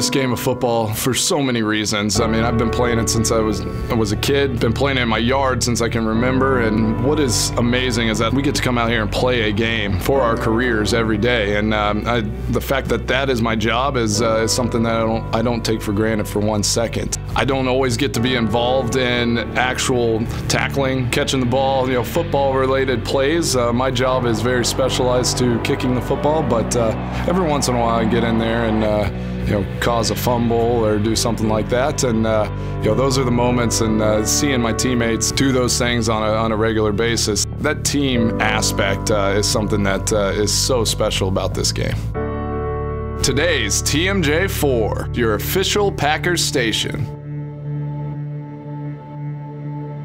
this game of football for so many reasons. I mean, I've been playing it since I was I was a kid. Been playing it in my yard since I can remember. And what is amazing is that we get to come out here and play a game for our careers every day. And um, I, the fact that that is my job is, uh, is something that I don't I don't take for granted for one second. I don't always get to be involved in actual tackling, catching the ball, you know, football-related plays. Uh, my job is very specialized to kicking the football, but uh, every once in a while I get in there and uh, you know cause a fumble or do something like that. And uh, you know those are the moments, and uh, seeing my teammates do those things on a, on a regular basis, that team aspect uh, is something that uh, is so special about this game. Today's TMJ4, your official Packers station.